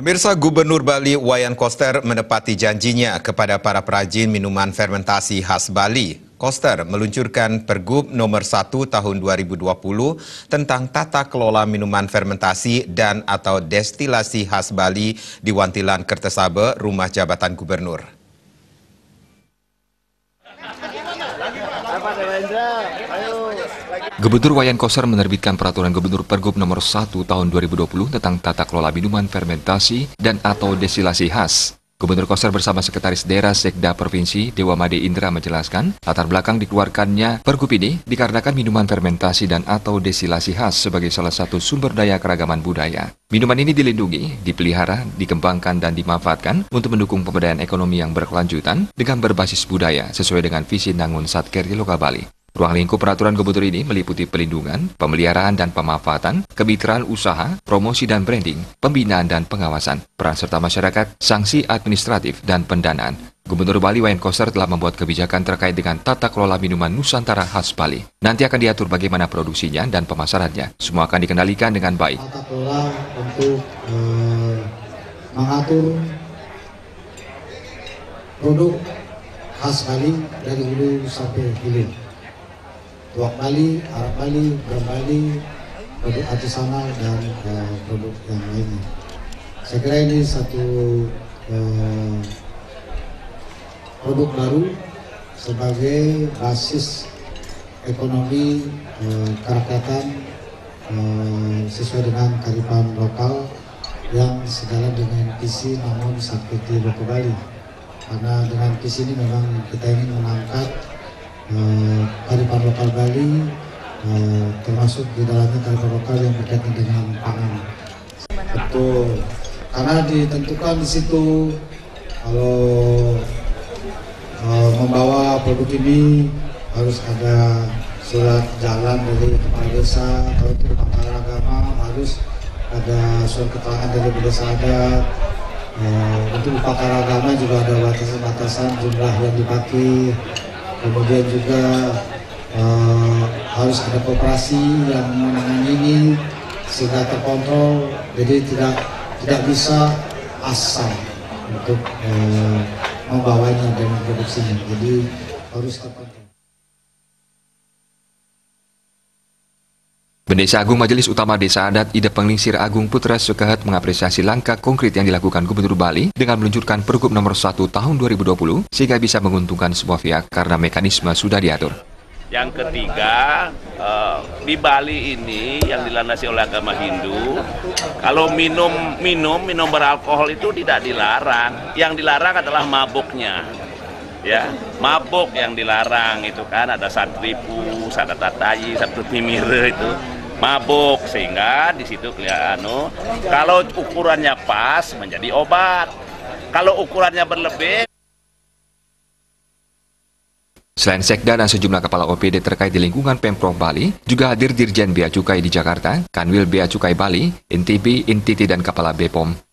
Pemirsa Gubernur Bali Wayan Koster menepati janjinya kepada para perajin minuman fermentasi khas Bali. Koster meluncurkan Pergub nomor 1 tahun 2020 tentang tata kelola minuman fermentasi dan atau destilasi khas Bali di Wantilan Kertesabe, Rumah Jabatan Gubernur. Gubernur Wayan Koster menerbitkan peraturan Gubernur Pergub nomor 1 tahun 2020 tentang tata kelola minuman fermentasi dan atau destilasi khas. Gubernur Koster bersama Sekretaris Daerah Sekda Provinsi Dewa Made Indra menjelaskan latar belakang dikeluarkannya Pergub ini dikarenakan minuman fermentasi dan atau destilasi khas sebagai salah satu sumber daya keragaman budaya. Minuman ini dilindungi, dipelihara, dikembangkan, dan dimanfaatkan untuk mendukung pemberdayaan ekonomi yang berkelanjutan dengan berbasis budaya sesuai dengan visi Nangun Satker di Lokal Bali. Ruang lingkup peraturan gubernur ini meliputi pelindungan, pemeliharaan dan pemanfaatan, kemitraan usaha, promosi dan branding, pembinaan dan pengawasan, peran serta masyarakat, sanksi administratif, dan pendanaan. Gubernur Bali Wayan Koster telah membuat kebijakan terkait dengan tata kelola minuman Nusantara khas Bali. Nanti akan diatur bagaimana produksinya dan pemasarannya. Semua akan dikendalikan dengan baik. Tata kelola untuk eh, mengatur produk khas Bali dari hulu sampai hilir tuak Bali, Arab Bali, Bram Bali, produk artisanal dan uh, produk yang lainnya. Saya kira ini satu uh, produk baru sebagai basis ekonomi uh, kerakyatan uh, sesuai dengan kearifan lokal yang segala dengan visi namun seperti lokal Bali. Karena dengan visi ini memang kita ingin mengangkat kearifan lokal Bali uh, termasuk di dalamnya kearifan lokal yang berkaitan dengan pangan. Betul, karena ditentukan di situ kalau uh, membawa produk ini harus ada surat jalan dari kepala desa atau itu pakar agama harus ada surat keterangan dari desa adat uh, untuk pakar agama juga ada batasan-batasan jumlah yang dipakai kemudian juga uh, harus ada kooperasi yang menangani ini sehingga terkontrol jadi tidak tidak bisa asal untuk uh, membawanya dan produksinya jadi harus terkontrol Bendesa Agung Majelis Utama Desa Adat Ide Penglingsir Agung Putra Sukahat mengapresiasi langkah konkret yang dilakukan Gubernur Bali dengan meluncurkan Pergub nomor 1 tahun 2020 sehingga bisa menguntungkan semua pihak karena mekanisme sudah diatur. Yang ketiga, uh, di Bali ini yang dilandasi oleh agama Hindu, kalau minum minum minum beralkohol itu tidak dilarang. Yang dilarang adalah mabuknya. Ya, mabuk yang dilarang itu kan ada satripu, ada tatayi, satu timire itu mabuk sehingga di situ kelihatan anu, kalau ukurannya pas menjadi obat kalau ukurannya berlebih Selain Sekda dan sejumlah kepala OPD terkait di lingkungan Pemprov Bali, juga hadir Dirjen Bea Cukai di Jakarta, Kanwil Bea Cukai Bali, NTB, NTT, dan Kepala BPOM.